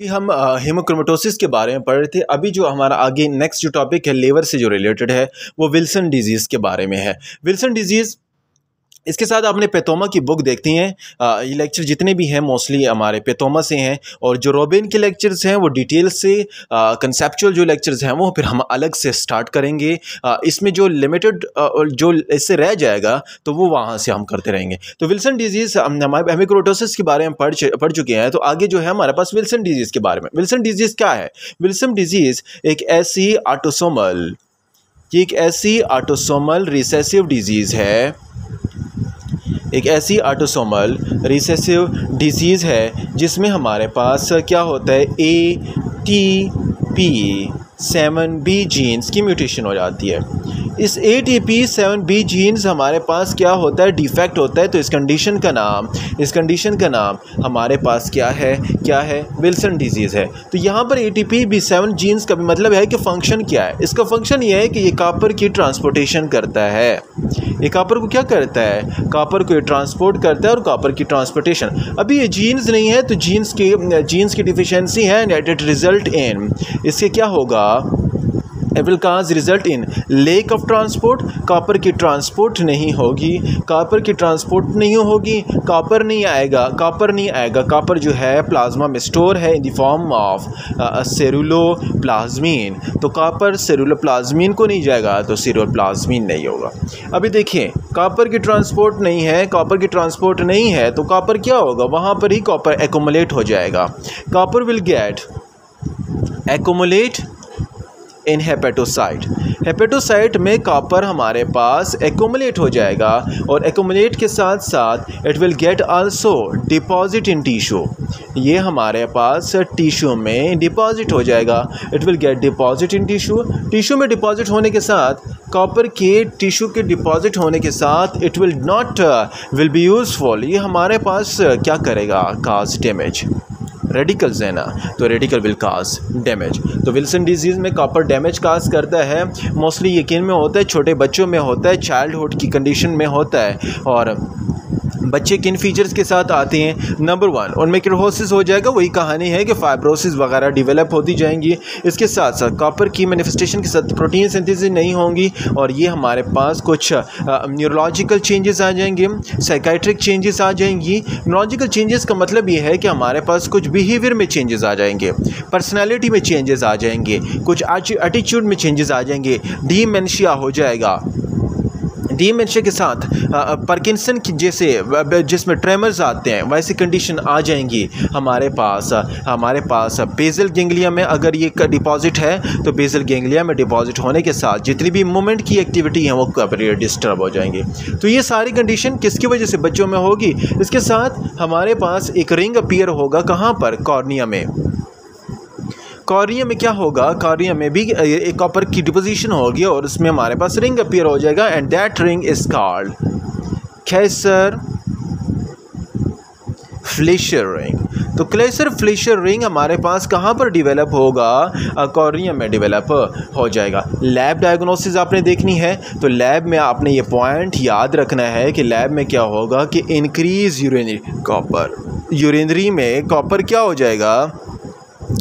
ابھی ہم ہیموکرومیٹوسس کے بارے میں پڑھ رہے تھے۔ ابھی جو ہمارا آگے نیکسٹ جو ٹاپک ہے لیور سے جو ریلیٹڈ ہے، وہ ولسن ڈیزیز کے بارے میں ہے۔ ولسن ڈیزیز اس کے ساتھ آپ نے پیتوما کی بک دیکھتی ہیں۔ یہ لیکچر جتنے بھی ہیں موسٹلی ہمارے پیتوما سے ہیں۔ اور جو روبین کے لیکچرز ہیں، وہ ڈیٹیل سے کنسیپچول جو لیکچرز ہیں، وہ پھر ہم الگ سے سٹارٹ کریں گے۔ اس میں جو لمیٹڈ جو اس سے رہ جائے گا، تو وہ وہاں سے ہم کرتے رہیں گے۔ تو ولسن ڈیزیز ہمارے ہیمیکروٹوسس کے بارے میں پڑھ پڑھ چکے ہیں۔ تو آگے جو ہے، ہمارے پاس ولسن ڈیزیز کے بارے میں۔ ولسن ڈیزیز کیا ہے؟ ولسن ڈیزیز ایک ایسی آٹوسومل یہ ایک ایسی آٹوسومل ریسیسیو ڈیزیز ہے۔ ایک ایسی آٹوسومل ریسیسیو ڈیزیز ہے جس میں ہمارے پاس کیا ہوتا ہے؟ A T P seven B genes کی میوٹیشن ہو جاتی ہے۔ اس A T P seven B genes ہمارے پاس کیا ہوتا ہے؟ ڈیفیکٹ ہوتا ہے۔ تو اس کنڈیشن کا نام، اس کنڈیشن کا نام ہمارے پاس کیا ہے؟ کیا ہے؟ ولسن ڈیزیز ہے۔ تو یہاں پر A T P B seven genes کا بھی مطلب ہے کہ فنکشن کیا ہے۔ اس کا فنکشن یہ ہے کہ یہ کاپر کی ٹرانسپورٹیشن کرتا ہے۔ یہ کاپر کو کیا کرتا ہے؟ کاپر کو یہ ٹرانسپورٹ کرتا ہے اور کاپر کی ٹرانسپورٹیشن ابھی یہ جینز نہیں ہے تو جینز کی جینز کی ڈیفیشنسی ہے ریزلٹ ان اس سے کیا ہوگا؟ Will cause result in lack of transport copper کی ٹرانسپورٹ نہیں ہوگی. کاپر کی ٹرانسپورٹ نہیں ہوگی. کاپر نہیں آئے گا. کاپر نہیں آئے گا. کاپر جو ہے پلازما میں اسٹور ہے ان دی فارم آف سیرولو پلازمین تو کاپر سیرولو پلازمین کو نہیں جائے گا. تو سیرولو پلازمین نہیں ہوگا. ابھی دیکھیں کاپر کی ٹرانسپورٹ نہیں ہے. کاپر کی ٹرانسپورٹ نہیں ہے. تو کاپر کیا ہوگا؟ وہاں پر ہی کاپر ایکومولیٹ ہو جائے گا. Copper will get accumulate in hepatocyte hepatocyte میں کاپر ہمارے پاس ایکومولیٹ ہو جائے گا اور ایکومولیٹ کے ساتھ ساتھ it will get also deposit in tissue یہ ہمارے پاس ٹیشو میں ڈپازٹ ہو جائے گا. It will get deposit in tissue tissue میں ڈپازٹ ہونے کے ساتھ کاپر کے ٹیشو کے ڈپازٹ ہونے کے ساتھ it will not will be useful یہ ہمارے پاس uh, کیا کرے گا؟ کاز ڈیمیج ریڈیکلز ہیں نا تو ریڈیکل ول کاز ڈیمیج۔ تو ولسن ڈیزیز میں کاپر ڈیمیج کاز کرتا ہے، موسٹلی یقین میں ہوتا ہے، چھوٹے بچوں میں ہوتا ہے چائلڈ ہوڈ کی کنڈیشن میں ہوتا ہے۔ اور بچے کن فیچرز کے ساتھ آتے ہیں؟ نمبر ون ان میں کرہوسس ہو جائے گا، وہی کہانی ہے کہ فائبروسس وغیرہ ڈیولپ ہوتی جائیں گی۔ اس کے ساتھ ساتھ کاپر کی مینیفسٹیشن کے ساتھ پروٹین سنتھیسز نہیں ہوں گی، اور یہ ہمارے پاس کچھ نیورولوجیکل چینجز آ جائیں گے سائیکائٹرک چینجز آ جائیں گی۔ نیورولوجیکل چینجز کا مطلب یہ ہے کہ ہمارے پاس کچھ بیہیویئر میں چینجز آ جائیں گے پرسنالٹی میں چینجز آ جائیں گے، کچھ ایٹیچیوڈ میں چینجز آ جائیں گے۔ ڈی مینشیا ہو جائے گا۔ ڈیمینشیا کے ساتھ پرکنسن کی جیسے جس میں ٹریمرز آتے ہیں، ویسی کنڈیشن آ جائیں گی ہمارے پاس ہمارے پاس بیزل گینگلیا میں اگر یہ ڈپازٹ ہے، تو بیزل گینگلیا میں ڈپازٹ ہونے کے ساتھ جتنی بھی مومنٹ کی ایکٹیویٹی ہیں، وہ ڈسٹرب ہو جائیں گے۔ تو یہ ساری کنڈیشن کس کی وجہ سے بچوں میں ہوگی؟ اس کے ساتھ ہمارے پاس ایک رنگ اپیئر ہوگا کہاں پر؟ کارنیا میں۔ کاریا میں کیا ہوگا؟ کاریا میں بھی ایک کاپر کی ڈپوزیشن ہوگی اور اس میں ہمارے پاس رنگ اپیئر ہو جائے گا اینڈ دیٹ رنگ از کالڈ کیسر فلیشر رنگ تو کلیسر فلیشر رنگ ہمارے پاس کہاں پر ڈیولپ ہوگا؟ کوریم میں ڈیولپ ہو جائے گا۔ لیب ڈائگنوسز آپ نے دیکھنی ہے۔ تو لیب میں آپ نے یہ پوائنٹ یاد رکھنا ہے کہ لیب میں کیا ہوگا کہ انکریز یورینری کاپر یورینری میں کاپر کیا ہو جائے گا؟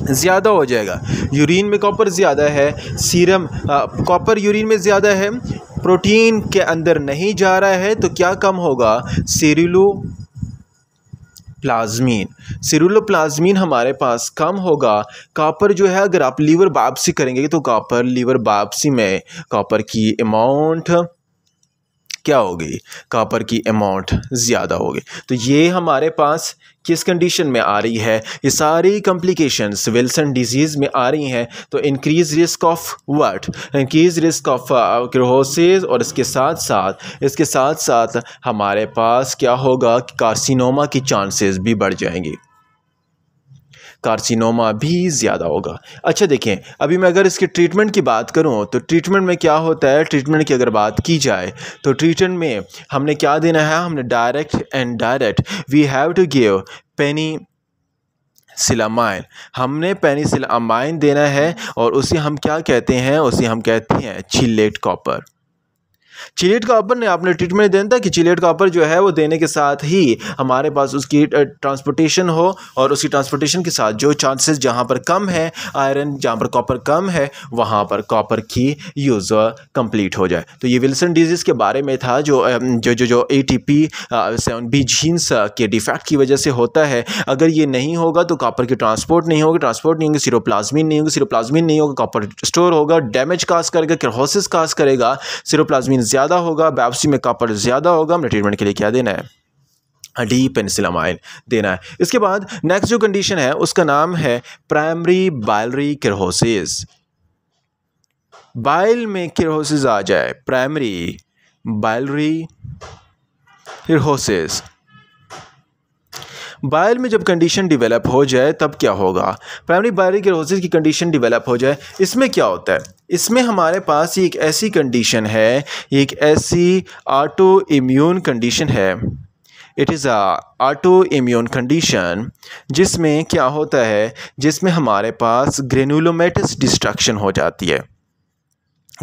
زیادہ ہو جائے گا۔ یورین میں کاپر زیادہ ہے، سیرم کاپر یورین میں زیادہ ہے۔ پروٹین کے اندر نہیں جا رہا ہے تو کیا کم ہوگا؟ سیریلو پلازمین سیرولو پلازمین ہمارے پاس کم ہوگا۔ کاپر جو ہے، اگر آپ لیور باپسی کریں گے تو کاپر لیور باپسی میں کاپر کی اماؤنٹ کیا ہوگی کاپر کی اماؤنٹ زیادہ ہوگی تو یہ ہمارے پاس کس کنڈیشن میں آ رہی ہے؟ یہ ساری کمپلیکیشنس ولسن ڈیزیز میں آ رہی ہیں۔ تو increase risk of what increase risk of کروسیز اور اس کے ساتھ ساتھ، اس کے ساتھ ساتھ ہمارے پاس کیا ہوگا کہ کارسینوما کی چانسز بھی بڑھ جائیں گی۔ کارسینوما بھی زیادہ ہوگا۔ اچھا دیکھیں، ابھی میں اگر اس کے ٹریٹمنٹ کی بات کروں، تو ٹریٹمنٹ میں کیا ہوتا ہے؟ ٹریٹمنٹ کی اگر بات کی جائے، تو ٹریٹمنٹ میں ہم نے کیا دینا ہے؟ ہم نے direct and direct we have to give penicillamine ہم نے پینی دینا ہے اور اسے ہم کیا کہتے ہیں؟ اسے ہم کہتے ہیں چلیٹ کاپر چیلیٹ کاپر نے آپ نے ٹریٹمنٹ دینا تھا کہ چیلیٹ کاپر جو ہے وہ دینے کے ساتھ ہی ہمارے پاس اس کی ٹرانسپورٹیشن ہو اور اس کی ٹرانسپورٹیشن کے ساتھ جو چانسز جہاں پر کم ہے آئرن جہاں پر کاپر کم ہے، وہاں پر کاپر کی یوز کمپلیٹ ہو جائے۔ تو یہ ولسن ڈیزیز کے بارے میں تھا جو جو جو جو A T P seven B genes کے ڈیفیکٹ کی وجہ سے ہوتا ہے۔ اگر یہ نہیں ہوگا تو کاپر کی ٹرانسپورٹ نہیں ہوگی ٹرانسپورٹ نہیں ہوگی سیرو پلازمین نہیں ہوگی سیرو پلازمین نہیں ہوگا کاپر اسٹور ہوگا ڈیمیج کاس کرے گا کرہوسس کاس کرے گا سیرو پلازمین زیادہ ہوگا بیپسی میں کاپر زیادہ ہوگا، ہم نے ٹریٹمنٹ کے لیے کیا دینا ہے؟ ڈی پینسلامائن دینا ہے۔ اس کے بعد نیکسٹ جو کنڈیشن ہے، اس کا نام ہے پرائمری بائلری کرہوسز بائل میں کرہوسز آ جائے پرائمری بائلری کرہوسز بائل میں جب کنڈیشن ڈیولپ ہو جائے تب کیا ہوگا؟ پرائمری بائلری کرہوسز کی کنڈیشن ڈیولپ ہو جائے، اس میں کیا ہوتا ہے؟ اس میں ہمارے پاس ایک ایسی کنڈیشن ہے ایک ایسی آٹو امیون کنڈیشن ہے۔ It is a autoimmune condition جس میں کیا ہوتا ہے؟ جس میں ہمارے پاس گرینولومیٹس ڈسٹرکشن ہو جاتی ہے۔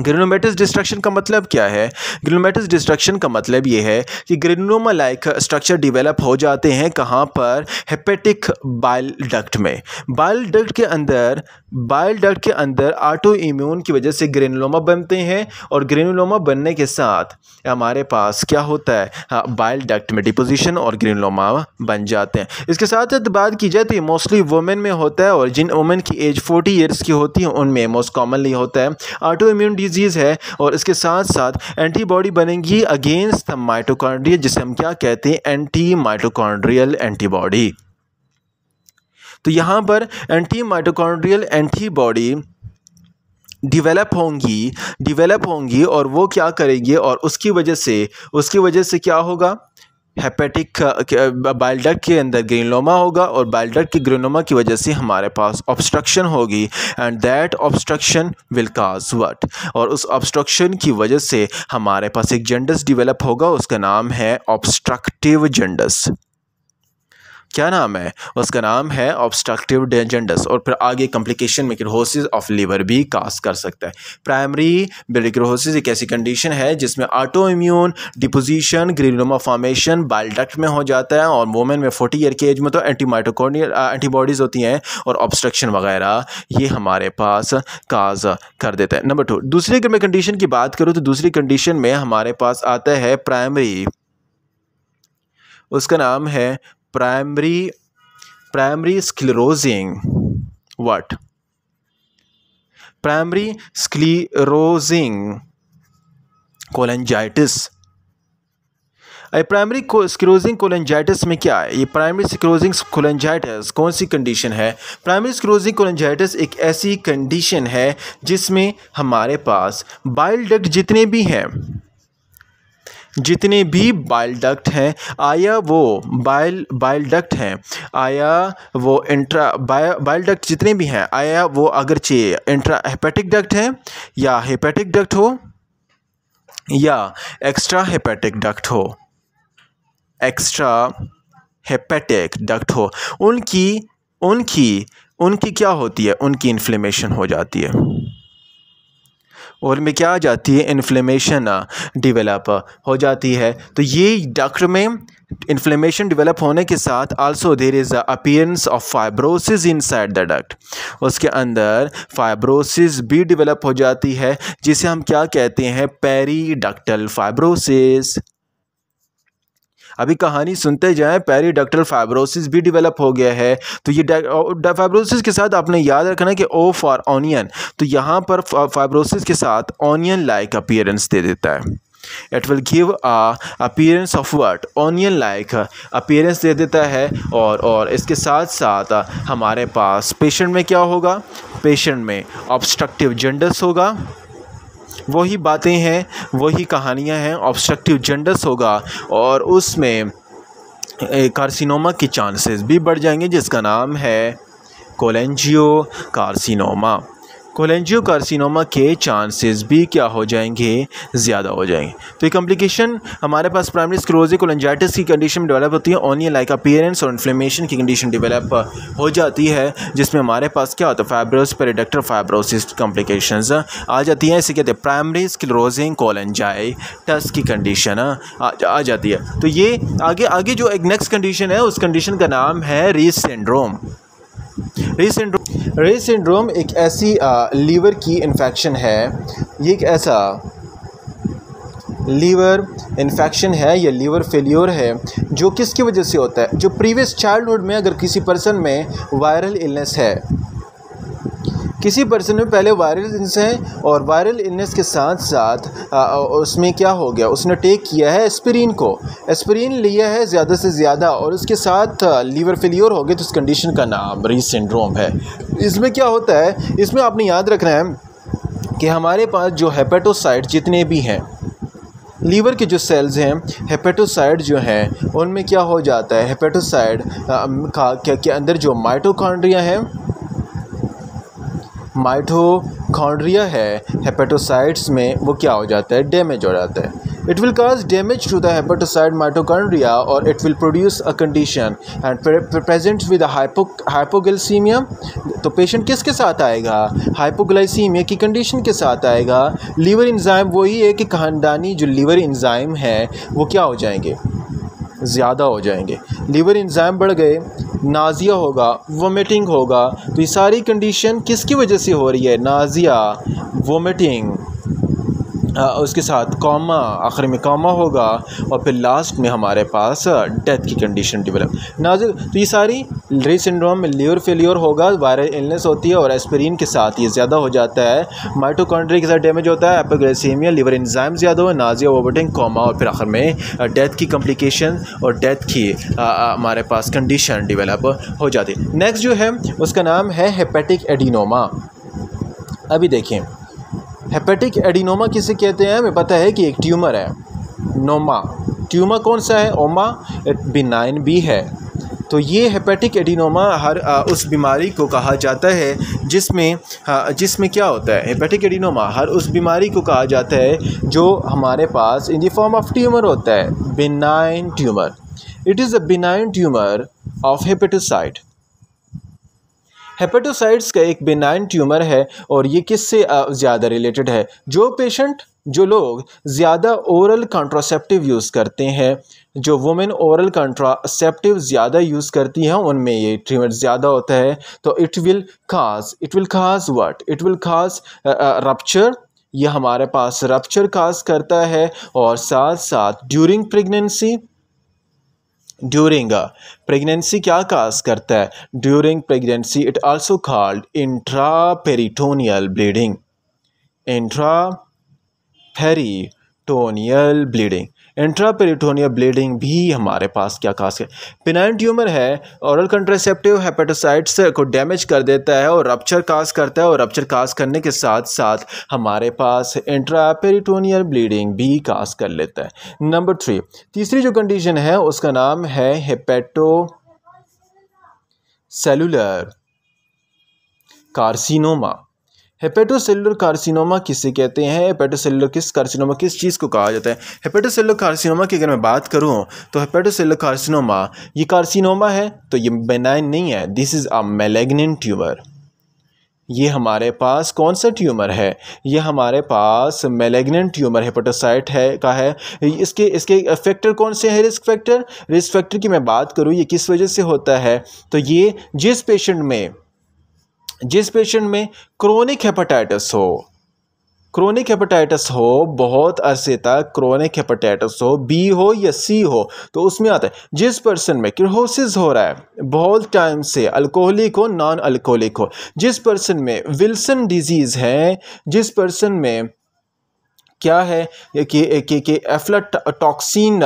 گرینومیٹس ڈسٹرکشن کا مطلب کیا ہے؟ گرینومیٹس ڈسٹرکشن کا مطلب یہ ہے کہ گرینوما لائک اسٹرکچر ڈیولپ ہو جاتے ہیں کہاں پر؟ ہیپیٹک بائل ڈکٹ میں۔ بائل ڈکٹ کے اندر بائل ڈکٹ کے اندر آٹو ایمیون کی وجہ سے گرینولوما بنتے ہیں اور گرینولوما بننے کے ساتھ ہمارے پاس کیا ہوتا ہے؟ ہاں، بائل ڈکٹ میں ڈپوزیشن اور گرینولوما بن جاتے ہیں۔ اس کے ساتھ ساتھ بات کی جائے تو یہ موسٹلی وومن میں ہوتا ہے اور جن وومن کی ایج فورٹی ایئرس کی ہوتی ہیں، ان میں موسٹ کامنلی ہوتا ہے۔ آٹو امیون ڈیزیز ہے اور اس کے ساتھ ساتھ اینٹی باڈی بنے گی اگینسٹ مائٹوکانڈریا جسے ہم کیا کہتے ہیں اینٹی مائٹوکانڈریل اینٹی باڈی تو یہاں پر اینٹی مائٹوکانڈریل اینٹی باڈی ڈیولپ ہوں گی ڈیولپ ہوں گی اور وہ کیا کریں گی اور اس کی وجہ سے، اس کی وجہ سے کیا ہوگا؟ ہیپیٹک بائل بائلڈک کے اندر گرینلوما ہوگا اور بائل بائلڈک کے گرینوما کی وجہ سے ہمارے پاس آبسٹرکشن ہوگی and that obstruction will cause what اور اس آبسٹرکشن کی وجہ سے ہمارے پاس ایک جنڈس ڈیولپ ہوگا، اس کا نام ہے آبسٹرکٹیو جنڈس۔ کیا نام ہے؟ اس کا نام ہے آبسٹرکٹیو ڈینجنڈس اور پھر آگے کمپلیکیشن میں کرہوسز آف لیور بھی کاس کر سکتا ہے۔ پرائمری بلیکروسز ایک ایسی کنڈیشن ہے جس میں autoimmune deposition granuloma formation bile duct میں ہو جاتا ہے اور وومن میں فورٹی ایئر کے ایج میں تو اینٹی مائٹوکونڈیل اینٹی باڈیز ہوتی ہیں اور آبسٹرکشن وغیرہ یہ ہمارے پاس کاز کر دیتا ہے۔ نمبر ٹو دوسری اگر میں کنڈیشن کی بات کروں تو دوسری کنڈیشن میں ہمارے پاس آتا ہے پرائمری اس کا نام ہے primary primary sclerosing what primary sclerosing cholangitis primary sclerosing cholangitis میں کیا ہے یہ پرائمری اسکروزنگ کولنجائٹس کون سی کنڈیشن ہے پرائمری اسکروزنگ کولنجائٹس ایک ایسی کنڈیشن ہے جس میں ہمارے پاس بائل ڈکٹ جتنے بھی ہیں جتنے بھی بائل ڈکٹ ہیں، آیا وہ بائل بائل ڈکٹ ہیں۔ آیا وہ انٹرا بائل ڈکٹ جتنے بھی ہیں، آیا وہ اگرچہ انٹرا ہیپیٹک ڈکٹ ہیں یا ہیپیٹک ڈکٹ ہو یا ایکسٹرا ہیپیٹک ڈکٹ ہو۔ ایکسٹرا ہیپیٹک ڈکٹ ہو۔ ان کی ان کی ان کی کیا ہوتی ہے؟ ان کی انفلیمیشن ہو جاتی ہے۔ اور میں کیا آ جاتی ہے؟ انفلیمیشن ڈیولپ ہو جاتی ہے۔ تو یہ ڈاکٹر میں انفلیمیشن ڈیولپ ہونے کے ساتھ also there is the appearance of fibrosis inside the duct اس کے اندر فائبروسز بھی ڈیولپ ہو جاتی ہے، جسے ہم کیا کہتے ہیں؟ پیری ڈکٹل فائبروسز ابھی کہانی سنتے جائیں پیری ڈکٹل فائبروسس بھی ڈیولپ ہو گیا ہے۔ تو یہ فائبروسس کے ساتھ آپ نے یاد رکھنا کہ او فار اونین تو یہاں پر فائبروسس کے ساتھ اونین لائک اپیئرنس دے دیتا ہے۔ It will give appearance of what onion like appearance دے دیتا ہے اور اور اس کے ساتھ ساتھ ہمارے پاس پیشنٹ میں کیا ہوگا؟ پیشنٹ میں آبسٹرکٹیو جنڈس ہوگا۔ وہی باتیں ہیں، وہی کہانیاں ہیں آبسٹرکٹیو جنڈس ہوگا اور اس میں کارسینوما کی چانسز بھی بڑھ جائیں گے، جس کا نام ہے کولنجیو کارسینوما۔ کولینجیو کارسینوما کے چانسز بھی کیا ہو جائیں گے؟ زیادہ ہو جائیں گے۔ تو یہ کمپلیکیشن ہمارے پاس پرائمری اسکروزی کولنجائٹس کی کنڈیشن ڈیولپ ہوتی ہے اونلی لائک اپیرنس اور انفلیمیشن کی کنڈیشن ڈیولپ ہو جاتی ہے، جس میں ہمارے پاس کیا ہوتا ہے؟ فائبروس پیریڈکٹر فائبروسس کمپلیکیشنز آ جاتی ہیں۔ اسے کہتے ہیں پرائمری اسکلروزنگ کولنجائٹس کی کنڈیشن آ جاتی ہے۔ تو یہ آگے آگے جو ایک نیکسٹ کنڈیشن ہے، اس کنڈیشن کا نام ہے ریس سینڈروم۔ ری سنڈروم ایک ایسی لیور کی انفیکشن ہے۔ یہ ایک ایسا لیور انفیکشن ہے یا لیور فیلیور ہے جو کس کی وجہ سے ہوتا ہے؟ جو پریویس چائلڈہڈ میں اگر کسی پرسن میں وائرل النس ہے کسی پرسن میں پہلے وائرل النس ہے اور وائرل النس کے ساتھ ساتھ اس میں کیا ہو گیا؟ اس نے ٹیک کیا ہے اسپرین کو۔ اسپرین لیا ہے زیادہ سے زیادہ اور اس کے ساتھ لیور فیلیور ہو گیا تو اس کنڈیشن کا نام ری سنڈروم ہے۔ اس میں کیا ہوتا ہے؟ اس میں آپ نے یاد رکھنا ہے کہ ہمارے پاس جو ہیپیٹوسائٹ جتنے بھی ہیں لیور کے جو سیلز ہیں ہیپیٹوسائڈ جو ہیں، ان میں کیا ہو جاتا ہے؟ ہیپیٹوسائڈ کے اندر جو مائٹوکانڈریا ہیں مائٹوکانڈریا ہے۔ ہیپیٹوسائٹس میں وہ کیا ہو جاتا ہے؟ ڈیمیج ہو جاتا ہے۔ It will cause damage to the hepatocyte mitochondria اور it will produce a condition and present with hypoglycemia تو پیشنٹ کس کے ساتھ آئے گا؟ ہائپوگلائسیمیا کی کنڈیشن کے ساتھ آئے گا۔ لیور انزائم وہی ہے کہ خاندانی جو لیور انزائم ہے، وہ کیا ہو جائیں گے؟ زیادہ ہو جائیں گے۔ لیور انزائم بڑھ گئے، نازیہ ہوگا وومیٹنگ ہوگا۔ تو یہ ساری کنڈیشن کس کی وجہ سے ہو رہی ہے؟ نازیہ وومیٹنگ اس کے ساتھ کوما آخر میں کوما ہوگا۔ اور پھر لاسٹ میں ہمارے پاس ڈیتھ کی کنڈیشن ڈیولپ نازک تو یہ ساری ری سنڈروم میں لیور فیلیور ہوگا، وائرل النس ہوتی ہے اور ایسپرین کے ساتھ یہ زیادہ ہو جاتا ہے۔ مائٹوکانڈری کے ساتھ ڈیمیج ہوتا ہے ایپوگلیسیمیا لیور انزائم زیادہ ہو نازیا اوورٹنگ کوما اور پھر آخر میں ڈیتھ کی کمپلیکیشن اور ڈیتھ کی ہمارے پاس کنڈیشن ڈیولپ ہو جاتی۔ ہے نیکسٹ جو ہے، اس کا نام ہے ہیپیٹک ایڈینوما ابھی دیکھیں۔ ہیپیٹک ایڈینوما کسے کہتے ہیں؟ ہمیں پتہ ہے کہ ایک ٹیومر ہے۔ نوما۔ ٹیومر کون سا ہے؟ اوما بینائن بھی ہے۔ تو یہ ہیپیٹک ایڈینوما ہر اس بیماری کو کہا جاتا ہے جس میں جس میں کیا ہوتا ہے، ہیپیٹک ایڈینوما ہر اس بیماری کو کہا جاتا ہے جو ہمارے پاس in the form of tumour ہوتا ہے، benign tumour. It is a benign tumour of hepatocyte hepatocytes کا ایک بینائن ٹیومر ہے اور یہ کس سے زیادہ ریلیٹڈ ہے؟ جو پیشنٹ جو لوگ زیادہ اورل کانٹراسیپٹیو یوز کرتے ہیں، جو وومن اورل کانٹراسیپٹیو زیادہ یوز کرتی ہیں، ان میں یہ ٹیومر زیادہ ہوتا ہے۔ تو it will cause it will cause what it will cause rupture یہ ہمارے پاس رپچر کاز کرتا ہے۔ اور ساتھ ساتھ ڈیورنگ پریگننسی ڈیورنگ پریگنینسی کیا کاز کرتا ہے؟ During pregnancy it also called intraperitoneal bleeding intraperitoneal bleeding intraperitoneal bleeding بھی ہمارے پاس کیا خاص ہے پینائن ٹیومر ہے اورل کنٹرسیپٹیو ہیپیٹوسائٹس کو ڈیمیج کر دیتا ہے اور رپچر کاز کرتا ہے اور رپچر کاز کرنے کے ساتھ ساتھ ہمارے پاس انٹرا پیریٹونیل بلیڈنگ بھی کاز کر لیتا ہے نمبر تھری تیسری جو کنڈیشن ہے اس کا نام ہے hepatocellular carcinoma hepatocellular carcinoma کسے کہتے ہیں؟ ہیپیٹوسیلر کس کارسینوما کس چیز کو کہا جاتا ہے؟ ہیپیٹوسیلر کارسینوما کی اگر میں بات کروں تو ہیپیٹوسیلر کارسینوما یہ کارسینوما ہے تو یہ بینائن نہیں ہے۔ دس از اے میلیگنن ٹیومر یہ ہمارے پاس کون سا ٹیومر ہے؟ یہ ہمارے پاس میلیگنن ٹیومر ہیپیٹوسائٹ ہے، کا ہے۔ اس کے اس کے فیکٹر کون سے ہیں رسک فیکٹر رسک فیکٹر کی میں بات کروں، یہ کس وجہ سے ہوتا ہے؟ تو یہ جس پیشنٹ میں جس پیشنٹ میں کرونک ہیپاٹائٹس ہو کرونک ہیپاٹائٹس ہو، بہت عرصے تک کرونک ہیپاٹائٹس ہو بی ہو یا سی ہو، تو اس میں آتا ہے۔ جس پرسن میں کرہوسز ہو رہا ہے، بہت ٹائم سے الکوہلک ہو نان الکوہلک ہو۔ جس پرسن میں ولسن ڈیزیز ہے، جس پرسن میں کیا ہے کہ ایفلاٹاکسین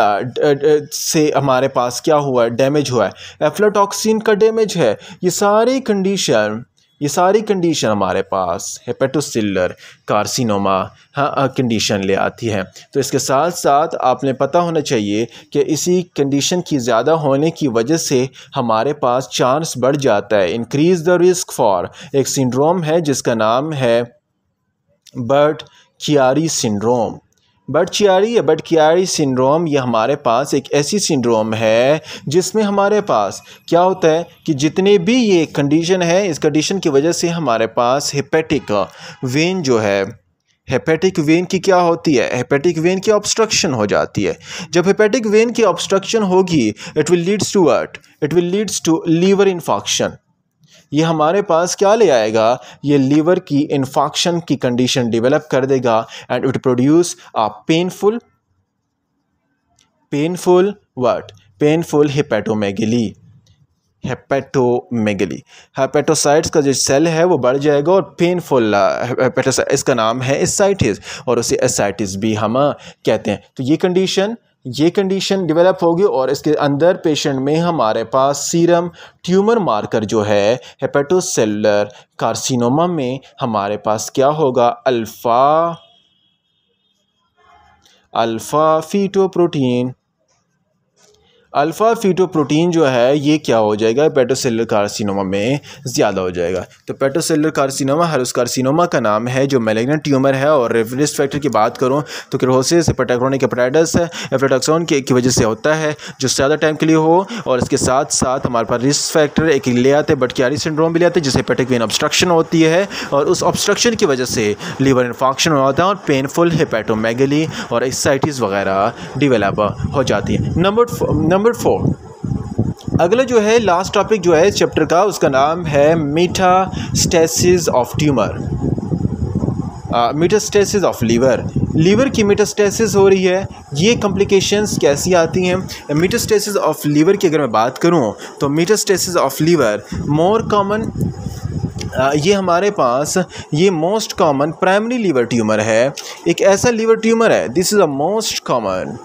سے ہمارے پاس کیا ہوا ہے ڈیمیج ہوا ہے۔ ایفلاٹاکسین کا ڈیمیج ہے۔ یہ ساری کنڈیشن یہ ساری کنڈیشن ہمارے پاس ہیپیٹوسلر کارسینوما ہاں کنڈیشن لے آتی ہے۔ تو اس کے ساتھ ساتھ آپ نے پتہ ہونا چاہیے کہ اسی کنڈیشن کی زیادہ ہونے کی وجہ سے ہمارے پاس چانس بڑھ جاتا ہے۔ انکریز دا رسک فار ایک سنڈروم ہے جس کا نام ہے برٹ کیاری سنڈروم بٹ چیاری یا بٹکیاری سنڈروم یہ ہمارے پاس ایک ایسی سنڈروم ہے جس میں ہمارے پاس کیا ہوتا ہے کہ جتنے بھی یہ کنڈیشن ہے، اس کنڈیشن کی وجہ سے ہمارے پاس ہیپیٹک وین جو ہے ہیپیٹک وین کی کیا ہوتی ہے؟ ہیپیٹک وین کی آبسٹرکشن ہو جاتی ہے۔ جب ہیپیٹک وین کی آبسٹرکشن ہوگی it will leads to what it will leads to liver infarction یہ ہمارے پاس کیا لے آئے گا؟ یہ لیور کی انفاکشن کی کنڈیشن ڈیولپ کر دے گا and it produce a painful painful what painful hepatomegaly hepatomegaly hepatocytes کا جو سیل ہے وہ بڑھ جائے گا اور پینفل اس کا نام ہے اسائٹس اور اسے اسائٹس بھی ہم کہتے ہیں۔ تو یہ کنڈیشن یہ کنڈیشن ڈیولپ ہوگی اور اس کے اندر پیشنٹ میں ہمارے پاس سیرم ٹیومر مارکر جو ہے ہیپیٹو سیلر کارسینوما میں ہمارے پاس کیا ہوگا؟ Alpha alpha fetoprotein alpha fetoprotein جو ہے، یہ کیا ہو جائے گا؟ پیٹوسیلر کارسینوما میں زیادہ ہو جائے گا۔ تو پیٹوسیلر کارسینوما، ہر اس کارسینوما کا نام ہے جو میلیگنٹ ٹیومر ہے اور ریفرس فیکٹر کی بات کروں تو کروسس پیٹاکرونک اپیٹائٹس ہے۔ ایفلیٹاکسون کی وجہ سے ہوتا ہے جو زیادہ ٹائم کے لیے ہو اور اس کے ساتھ ساتھ ہمارے پاس رسک فیکٹر ایک لے آتے بٹکیاری سنڈروم بھی لے آتے جسے پیٹک وین obstruction ہوتی ہے اور اس obstruction کی وجہ سے لیور انفاکشن ہوتا ہے اور پینفل ہیپیٹومیگلی اور ایسائٹیز وغیرہ ڈیولپ ہو جاتی ہے۔ نمبر نمبر نمبر فور اگلا جو ہے لاسٹ ٹاپک جو ہے اس چیپٹر کا، اس کا نام ہے metastasis of tumour metastasis of liver liver کی میٹاسٹیسز ہو رہی ہے۔ یہ کمپلیکیشنز کیسی آتی ہیں؟ میٹاسٹیسز آف لیور کی اگر میں بات کروں، تو metastasis of liver more common یہ ہمارے پاس، یہ most common primary liver tumour ہے۔ ایک ایسا لیور ٹیومر ہے this is a most common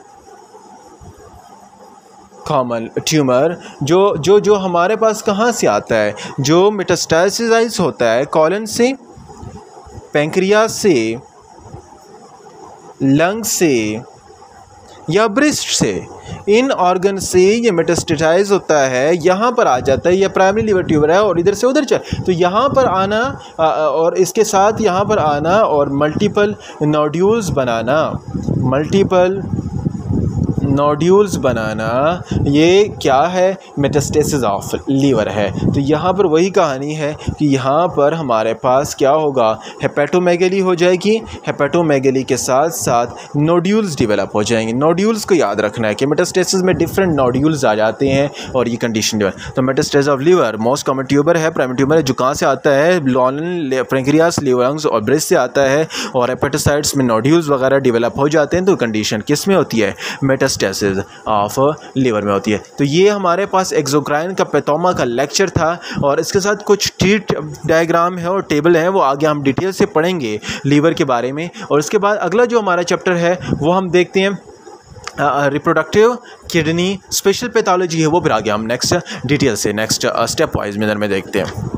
common tumour جو جو جو ہمارے پاس کہاں سے آتا ہے؟ جو میٹاسٹائسائز ہوتا ہے کالن سے پینکریا سے لنگ سے یا برسٹ سے۔ ان آرگن سے یہ میٹسٹیٹائز ہوتا ہے، یہاں پر آ جاتا ہے، یہ پرائمری لیور ٹیوبر ہے اور ادھر سے ادھر چل۔ تو یہاں پر آنا اور اس کے ساتھ یہاں پر آنا اور ملٹیپل نوڈیولز بنانا۔ ملٹیپل نوڈیولز بنانا، یہ کیا ہے؟ میٹسٹیسز آف لیور ہے۔ تو یہاں پر وہی کہانی ہے کہ یہاں پر ہمارے پاس کیا ہوگا؟ ہیپیٹومیگلی ہو جائے گی۔ ہیپیٹومیگلی کے ساتھ ساتھ نوڈیولز ڈیولپ ہو جائیں گے۔ نوڈیولز کو یاد رکھنا ہے کہ میٹسٹیسز میں ڈفرینٹ نوڈیولز آ جاتے ہیں اور یہ کنڈیشن ڈیولپ تو metastasis of liver most common tumour ہے پرائمری ٹیوبر ہے، جو کہاں سے آتا ہے؟ لونن فرینکریاس لیورنگز اور برس سے آتا ہے۔ اور ہیپیٹوسائٹس میں نوڈیولز وغیرہ ڈیولپ ہو جاتے ہیں، تو کنڈیشن کس میں ہوتی ہے؟ میٹس آف لیور میں ہوتی ہے۔ تو یہ ہمارے پاس ایکزوکرائن کا پیتوما کا لیکچر تھا اور اس کے ساتھ کچھ ٹریٹ ڈائیگرام ہے اور ٹیبل ہے وہ آگے ہم ڈیٹیل سے پڑھیں گے لیور کے بارے میں۔ اور اس کے بعد اگلا جو ہمارا چیپٹر ہے، وہ ہم دیکھتے ہیں ریپروڈکٹیو کڈنی اسپیشل پیتالوجی ہے، وہ پھر آگے ہم نیکسٹ ڈیٹیل سے نیکسٹ اسٹیپ وائز میں دیکھتے ہیں۔